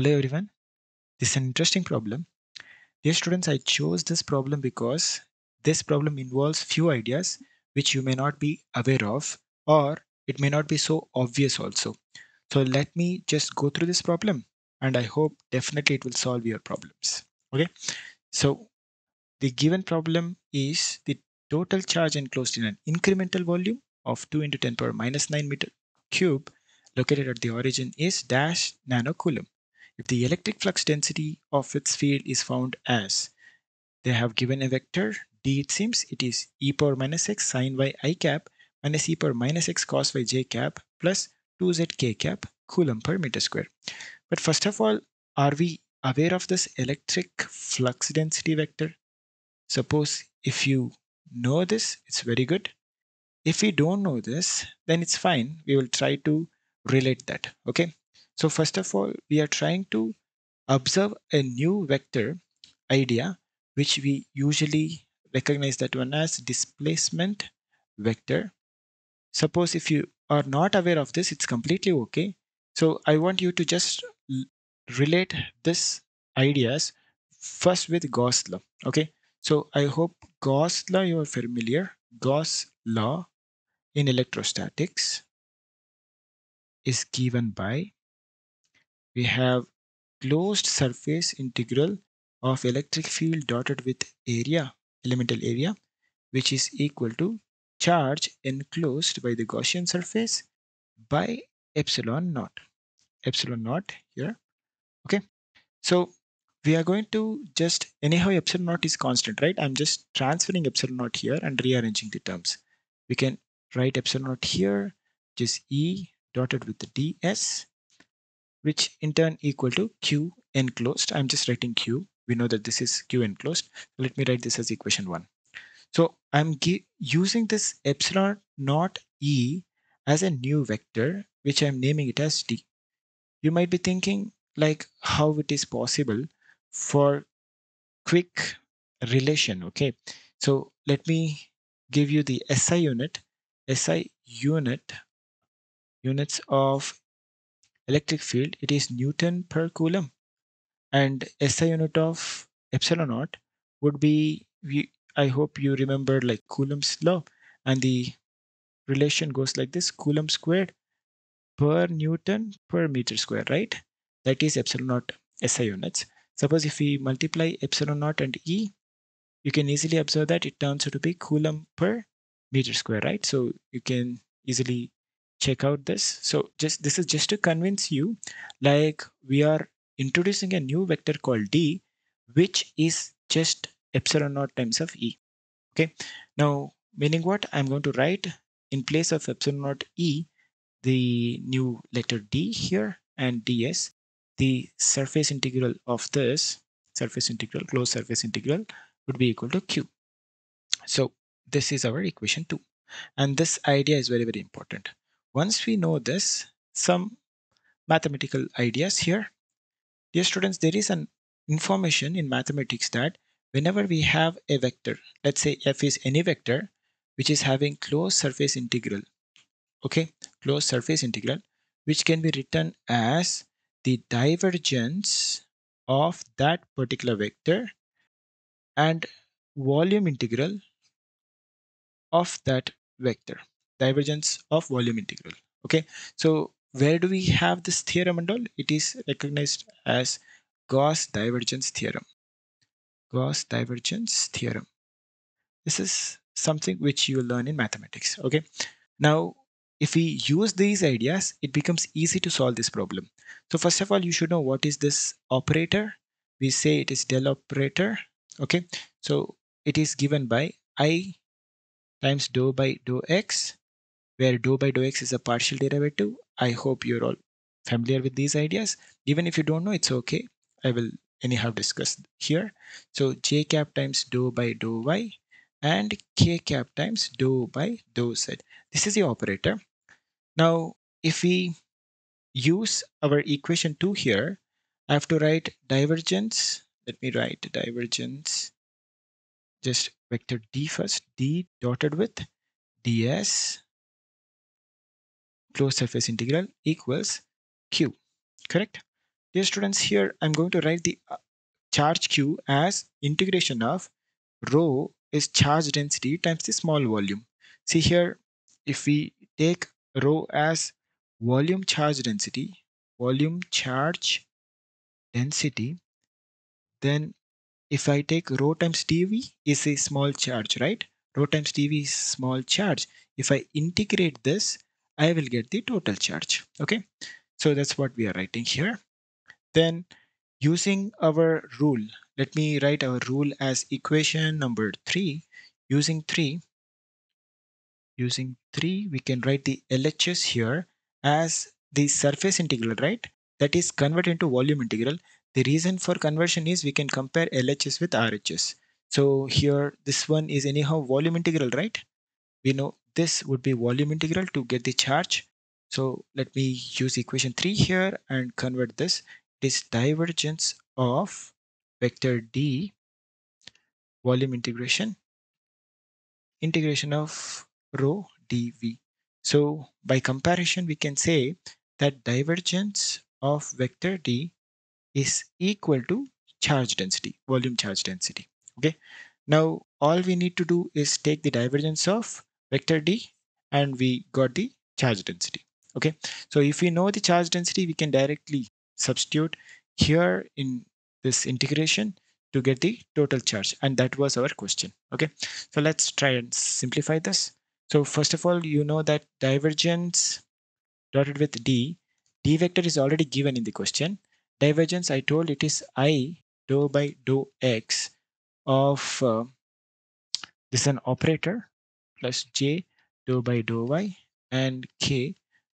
Hello everyone. This is an interesting problem. Dear students, I chose this problem because this problem involves few ideas which you may not be aware of or it may not be so obvious also. So let me just go through this problem and I hope definitely it will solve your problems. Okay. So the given problem is the total charge enclosed in an incremental volume of 2 into 10 power minus 9 meter cube located at the origin is dash nanocoulomb if the electric flux density of its field is found as they have given a vector d it seems it is e power minus x sine y i cap minus e power minus x cos y j cap plus 2z k cap coulomb per meter square. But first of all, are we aware of this electric flux density vector? Suppose if you know this, it's very good. If we don't know this, then it's fine. We will try to relate that. Okay. So first of all, we are trying to observe a new vector idea, which we usually recognize that one as displacement vector. Suppose if you are not aware of this, it's completely okay. So I want you to just relate this ideas first with Gauss law. Okay. So I hope Gauss law you are familiar. Gauss law in electrostatics is given by we have closed surface integral of electric field dotted with area, elemental area, which is equal to charge enclosed by the Gaussian surface by epsilon naught. Epsilon naught here. Okay. So we are going to just anyhow epsilon naught is constant, right? I'm just transferring epsilon naught here and rearranging the terms. We can write epsilon naught here, just E dotted with the ds which in turn equal to q enclosed. I'm just writing q. We know that this is q enclosed. Let me write this as equation 1. So I'm using this epsilon naught e as a new vector, which I'm naming it as d. You might be thinking like how it is possible for quick relation. Okay, so let me give you the SI unit. SI unit units of electric field, it is Newton per coulomb. And SI unit of epsilon naught would be, we, I hope you remember like Coulomb's law. And the relation goes like this, Coulomb squared per Newton per meter square, right? That is epsilon naught SI units. Suppose if we multiply epsilon naught and E, you can easily observe that it turns out to be Coulomb per meter square, right? So you can easily check out this. So just this is just to convince you like we are introducing a new vector called d which is just epsilon naught times of e. Okay. Now meaning what I'm going to write in place of epsilon naught e the new letter d here and ds the surface integral of this surface integral closed surface integral would be equal to q. So this is our equation 2 and this idea is very very important once we know this, some mathematical ideas here. Dear students, there is an information in mathematics that whenever we have a vector, let's say f is any vector, which is having closed surface integral, okay, closed surface integral, which can be written as the divergence of that particular vector and volume integral of that vector divergence of volume integral. Okay, so where do we have this theorem and all? It is recognized as Gauss divergence theorem. Gauss divergence theorem. This is something which you will learn in mathematics. Okay, now if we use these ideas, it becomes easy to solve this problem. So first of all, you should know what is this operator. We say it is del operator. Okay, so it is given by I times dou by dou x where dou by dou x is a partial derivative. I hope you're all familiar with these ideas. Even if you don't know, it's okay. I will anyhow discuss here. So j cap times dou by dou y and k cap times dou by dou z. This is the operator. Now, if we use our equation 2 here, I have to write divergence. Let me write divergence. Just vector d first, d dotted with ds closed surface integral equals q correct dear students here I'm going to write the uh, charge Q as integration of rho is charge density times the small volume. See here, if we take rho as volume charge density, volume charge density, then if I take rho times dV is a small charge, right? Rho times dV is small charge. If I integrate this, I will get the total charge. Okay, so that's what we are writing here. Then using our rule, let me write our rule as equation number three. Using three, using three, we can write the LHS here as the surface integral, right? That is converted into volume integral. The reason for conversion is we can compare LHS with RHS. So here, this one is anyhow volume integral, right? We know this would be volume integral to get the charge. So let me use equation 3 here and convert this. This divergence of vector D volume integration integration of rho dv. So by comparison, we can say that divergence of vector D is equal to charge density, volume charge density. Okay. Now all we need to do is take the divergence of vector D and we got the charge density. Okay. So if we know the charge density, we can directly substitute here in this integration to get the total charge and that was our question okay so let's try and simplify this so first of all you know that divergence dotted with d d vector is already given in the question divergence i told it is i dou by dou x of uh, this is an operator plus j dou by dou y and k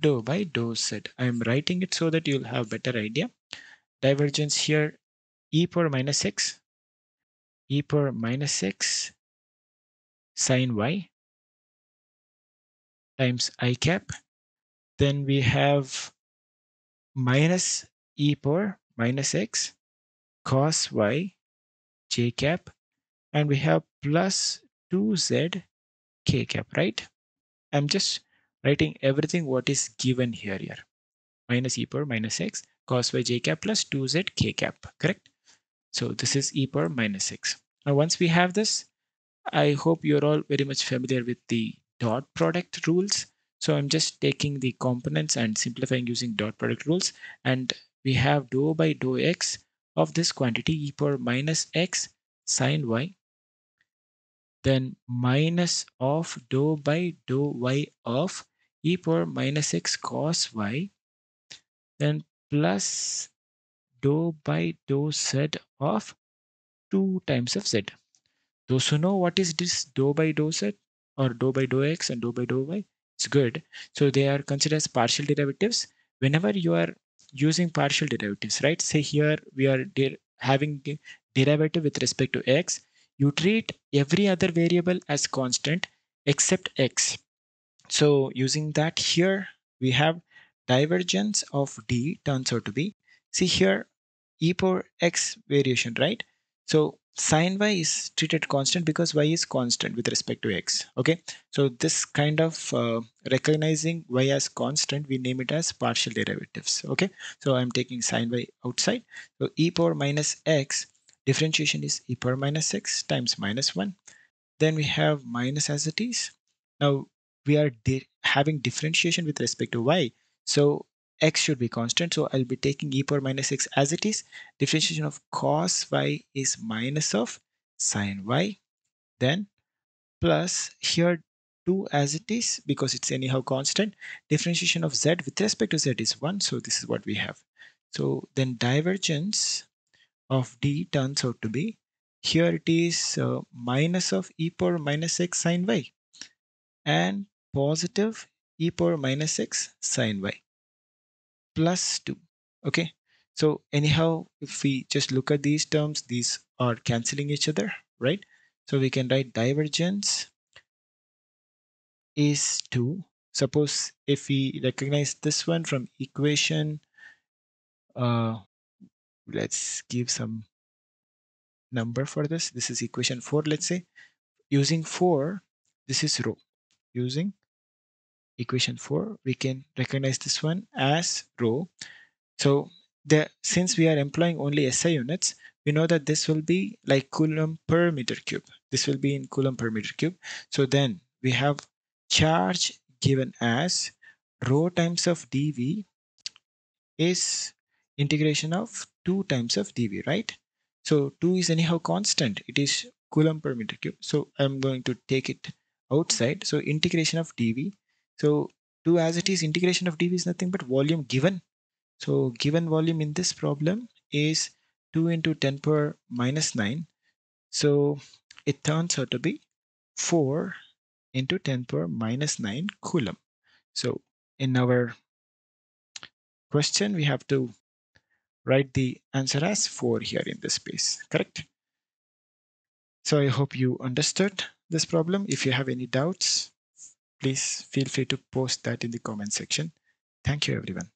dou by dou z. I am writing it so that you'll have better idea. Divergence here e power minus x e power minus x sine y times i cap. Then we have minus e power minus x cos y j cap. And we have plus 2z k cap right? I'm just writing everything what is given here here. Minus e power minus x cos y j cap plus 2z k cap correct? So this is e power minus 6 now once we have this i hope you're all very much familiar with the dot product rules. So i'm just taking the components and simplifying using dot product rules. And we have dou by dou x of this quantity e power minus x sine y then minus of dou by dou y of e power minus x cos y then plus dou by dou z of 2 times of z. Those who know what is this dou by dou z or dou by dou x and dou by dou y, it's good. So they are considered as partial derivatives. Whenever you are using partial derivatives, right? Say here we are de having derivative with respect to x. You treat every other variable as constant except x. So using that here, we have divergence of d turns out to be, see here, e power x variation, right? So sine y is treated constant because y is constant with respect to x. Okay, so this kind of uh, recognizing y as constant, we name it as partial derivatives. Okay, so I'm taking sine y outside. So e power minus x differentiation is e power minus x times minus 1. Then we have minus as it is. Now we are di having differentiation with respect to y. So x should be constant. So I'll be taking e power minus x as it is. Differentiation of cos y is minus of sine y. Then plus here 2 as it is because it's anyhow constant. Differentiation of z with respect to z is 1. So this is what we have. So then divergence of d turns out to be. Here it is uh, minus of e power minus x sine y and positive e power minus x sine y plus 2 okay? So anyhow if we just look at these terms these are canceling each other right? So we can write divergence is 2 suppose if we recognize this one from equation uh let's give some number for this this is equation 4 let's say using 4 this is rho using equation 4 we can recognize this one as rho so the since we are employing only SI units, we know that this will be like coulomb per meter cube. This will be in coulomb per meter cube. So then we have charge given as rho times of dV is integration of 2 times of dV, right? So 2 is anyhow constant. It is coulomb per meter cube. So I'm going to take it outside. So integration of dV. So 2 as it is integration of dV is nothing but volume given. So given volume in this problem is 2 into 10 power minus 9. So it turns out to be 4 into 10 power minus 9 coulomb. So in our question, we have to write the answer as 4 here in this space, correct? So I hope you understood this problem. If you have any doubts, please feel free to post that in the comment section. Thank you, everyone.